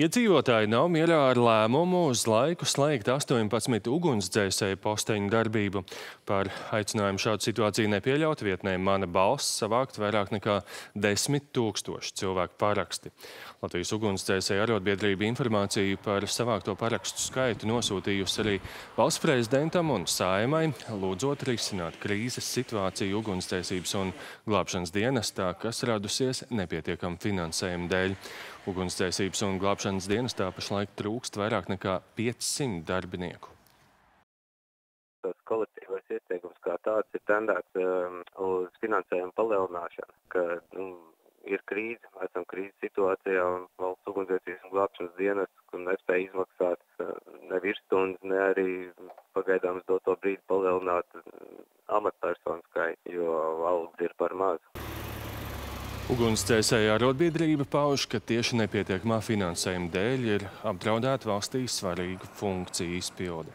Iedzīvotāji nav mierā ar lēmumu uz laiku slēgt 18 ugunsdzēsēju posteņu darbību. Par aicinājumu šādu situāciju nepieļaut vietnē mana balss savākt vairāk nekā 10 tūkstoši cilvēku paraksti. Latvijas ugunsdzēsēju arotbiedrība informāciju par savākto parakstu skaitu nosūtījusi arī valsts prezidentam un saimai, lūdzot risināt krīzes situāciju ugunsdzēsības un glābšanas dienestā, kas radusies nepietiekam finansējumu dēļ. Ugunsdzēsības un glābšanas dienestā pašlaik trūkst vairāk nekā 500 darbinieku. Tas kolektīvais ieteikums kā tāds ir tendēts um, uz finansējumu palielināšanu, ka nu, ir krīze, esam krīzes situācijā un valsts ugunsdzēsības un glābšanas dienas, nespēja izmaksāt uh, ne virsstundas, ne arī pagaidām uz doto brīdi palielināt uh, amatpersonu skaitu, jo algas ir par mazu. Ugunsdzēsēja arotbiedrība pauž, ka tieši nepietiekamā finansējuma dēļ ir apdraudēta valstī svarīgu funkciju izpilde.